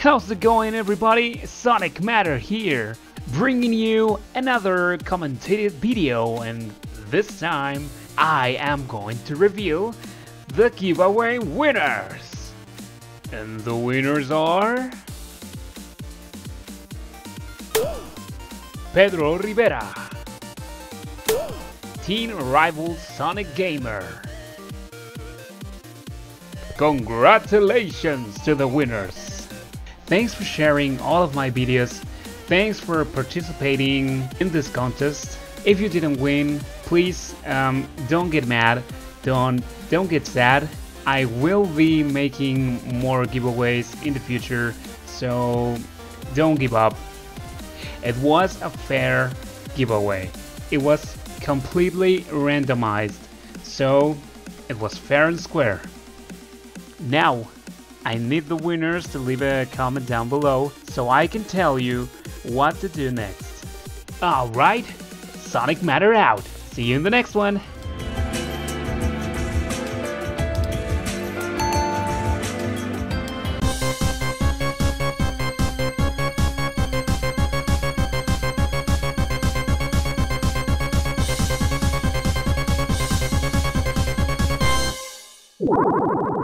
How's it going everybody? Sonic Matter here, bringing you another commentated video and this time I am going to review the giveaway winners. And the winners are... Pedro Rivera Teen Rival Sonic Gamer Congratulations to the winners! Thanks for sharing all of my videos, thanks for participating in this contest. If you didn't win, please um, don't get mad, don't, don't get sad. I will be making more giveaways in the future, so don't give up. It was a fair giveaway. It was completely randomized, so it was fair and square. Now, I need the winners to leave a comment down below so I can tell you what to do next. Alright, Sonic Matter out! See you in the next one! you